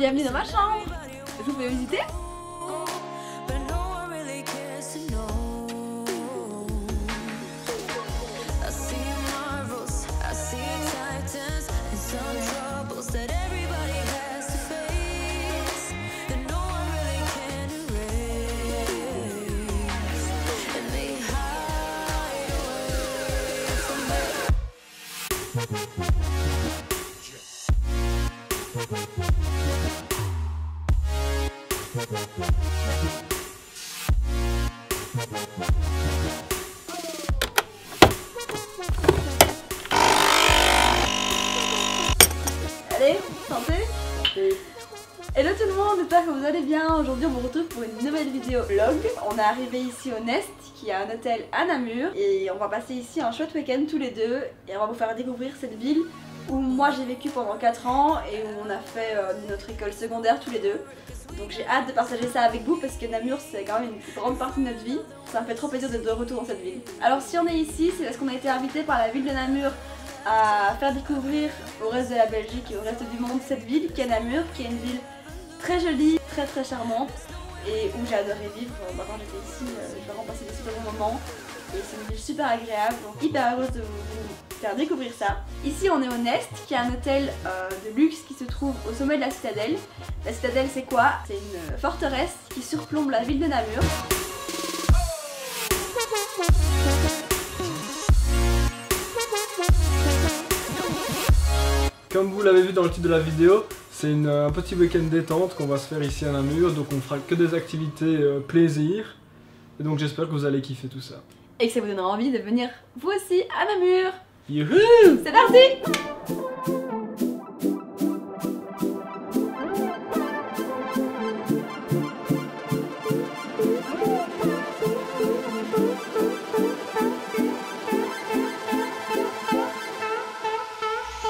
Bienvenue dans ma chambre. Vous pouvez visiter? Allez, santé Hello tout le monde, j'espère que vous allez bien. Aujourd'hui on vous retrouve pour une nouvelle vidéo vlog. On est arrivé ici au Nest, qui est un hôtel à Namur. Et on va passer ici un chouette week-end tous les deux. Et on va vous faire découvrir cette ville où moi j'ai vécu pendant 4 ans et où on a fait euh, notre école secondaire tous les deux. Donc j'ai hâte de partager ça avec vous parce que Namur c'est quand même une grande partie de notre vie. Ça me fait trop plaisir d'être de retour dans cette ville. Alors si on est ici, c'est parce qu'on a été invité par la ville de Namur à faire découvrir au reste de la Belgique et au reste du monde cette ville qui est Namur, qui est une ville très jolie, très très charmante et où j'ai adoré vivre. Bah, quand j'étais ici, j'ai vraiment passé des super bons moments et c'est une ville super agréable, donc hyper heureuse de vous, faire découvrir ça. Ici on est au Nest, qui est un hôtel euh, de luxe qui se trouve au sommet de la citadelle. La citadelle c'est quoi? C'est une forteresse qui surplombe la ville de Namur. Comme vous l'avez vu dans le titre de la vidéo, c'est une- un petit week-end détente qu'on va se faire ici à Namur, donc on fera que des activités euh, plaisir. Et donc j'espère que vous allez kiffer tout ça. Et que ça vous donnera envie de venir vous aussi à Namur. Youhou C'est parti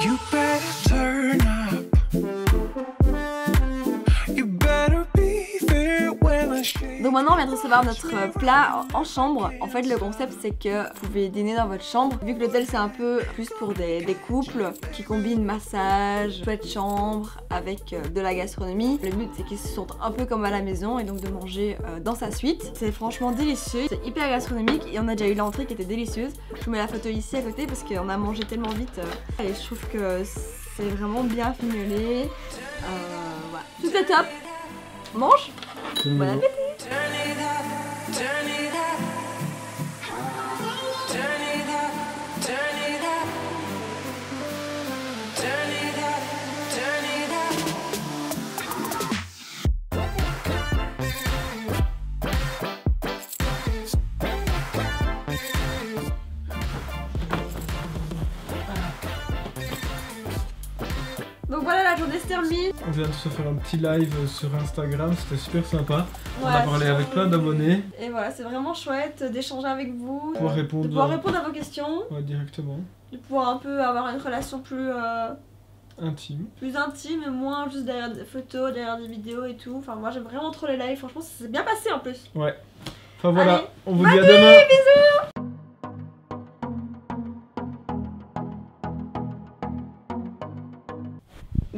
You Maintenant on vient de recevoir notre euh, plat en chambre. En fait le concept c'est que vous pouvez dîner dans votre chambre. Vu que l'hôtel c'est un peu plus pour des, couples qui combinent massage, chouette chambre avec euh, de la gastronomie. Le but c'est qu'ils se sentent un peu comme à la maison et donc de manger euh, dans sa suite. C'est franchement délicieux, c'est hyper gastronomique et on a déjà eu l'entrée qui était délicieuse. Je vous mets la photo ici à côté parce qu'on a mangé tellement vite et je trouve que c'est vraiment bien fignolé. Voilà. Tout est top. Mange Bon appétit it up, turn it up. Voilà, la journée se termine. On vient de se faire un petit live sur Instagram, c'était super sympa. on a parlé avec plein d'abonnés, Et voilà, c'est vraiment chouette d'échanger avec vous, pouvoir de répondre pouvoir répondre à vos questions, ouais, directement, de pouvoir un peu avoir une relation plus, euh, intime. plus intime et moins juste derrière des photos, derrière des vidéos et tout. Enfin, moi j'aime vraiment trop les lives, franchement, ça s'est bien passé en plus. Enfin voilà, Allez, on vous dit à demain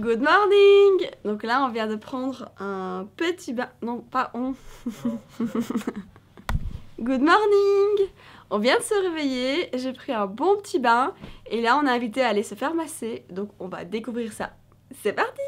Good morning Donc là, on vient de prendre un petit bain. Non, pas on. Good morning On vient de se réveiller, j'ai pris un bon petit bain et là, on est invité à aller se faire masser. Donc, on va découvrir ça. C'est parti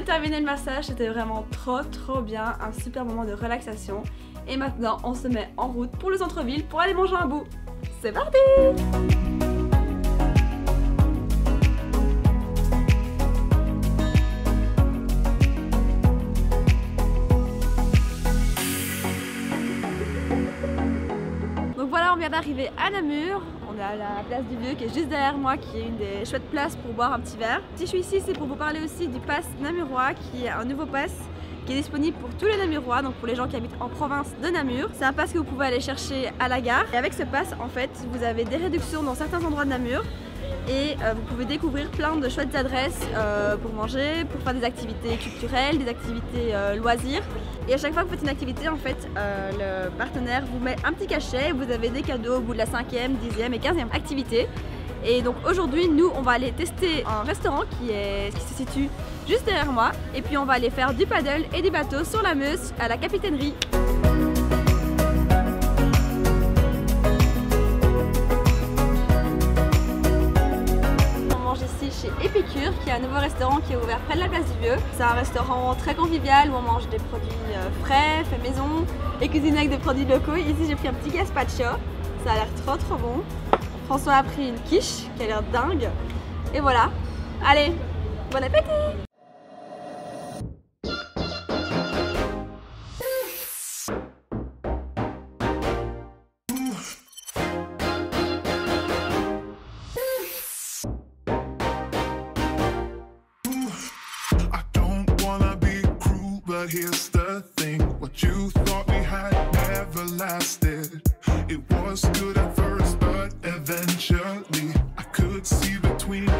vient de terminer le massage, c'était vraiment trop trop bien, un super moment de relaxation. Et maintenant, on se met en route pour le centre-ville pour aller manger un bout. C'est parti Donc voilà, on vient d'arriver à Namur. La place du Vieux qui est juste derrière moi, qui est une des chouettes places pour boire un petit verre. Si je suis ici, c'est pour vous parler aussi du pass namurois, qui est un nouveau pass qui est disponible pour tous les Namurois, donc pour les gens qui habitent en province de Namur. C'est un pass que vous pouvez aller chercher à la gare. Et avec ce pass, en fait, vous avez des réductions dans certains endroits de Namur. Et euh, vous pouvez découvrir plein de chouettes adresses euh, pour manger, pour faire des activités culturelles, des activités euh, loisirs. Et à chaque fois que vous faites une activité, en fait, le partenaire vous met un petit cachet et vous avez des cadeaux au bout de la cinquième, dixième et quinzième activité. Et donc aujourd'hui, nous, on va aller tester un restaurant qui, qui se situe juste derrière moi. Et puis on va aller faire du paddle et du bateau sur la Meuse à la capitainerie. Chez Épicure, qui est un nouveau restaurant qui est ouvert près de la place du Vieux. C'est un restaurant très convivial où on mange des produits euh, frais, fait maison et cuisiné avec des produits locaux. Ici, j'ai pris un petit gazpacho. Ça a l'air trop trop bon. François a pris une quiche qui a l'air dingue. Et voilà. Allez, bon appétit here's the thing. What you thought we had never lasted. It was good at first, but eventually I could see between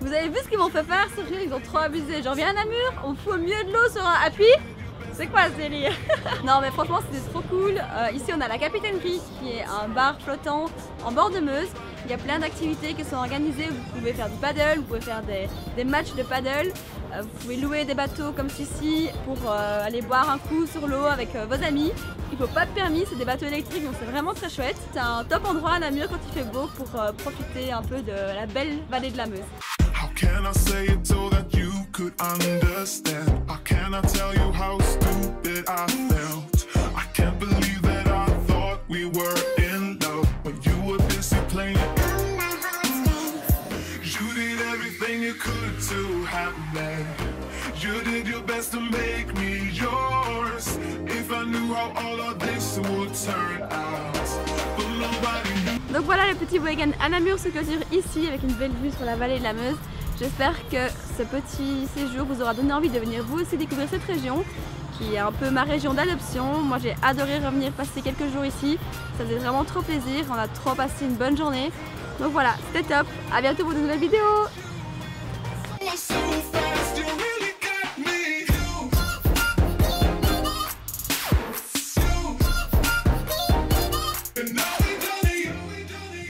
Vous avez vu ce qu'ils m'ont fait faire Sérieux, ils ont trop abusé. J'en viens à Namur, on fout au de l'eau sur un appui. C'est quoi ce Non mais franchement c'était trop cool. Euh, ici on a la capitainerie qui est un bar flottant en bord de Meuse. Il y a plein d'activités qui sont organisées. Vous pouvez faire du paddle, vous pouvez faire des matchs de paddle. Euh, vous pouvez louer des bateaux comme celui-ci pour euh, aller boire un coup sur l'eau avec euh, vos amis. Il faut pas de permis, c'est des bateaux électriques donc c'est vraiment très chouette. C'est un top endroit à Namur quand il fait beau pour profiter un peu de la belle vallée de la Meuse. You could? Donc voilà le petit week-end à Namur se clôture ici avec une belle vue sur la vallée de la Meuse. J'espère que ce petit séjour vous aura donné envie de venir vous aussi découvrir cette région qui est un peu ma région d'adoption. Moi j'ai adoré revenir passer quelques jours ici, ça faisait vraiment trop plaisir, on a trop passé une bonne journée. Donc voilà, c'était top, à bientôt pour de nouvelles vidéos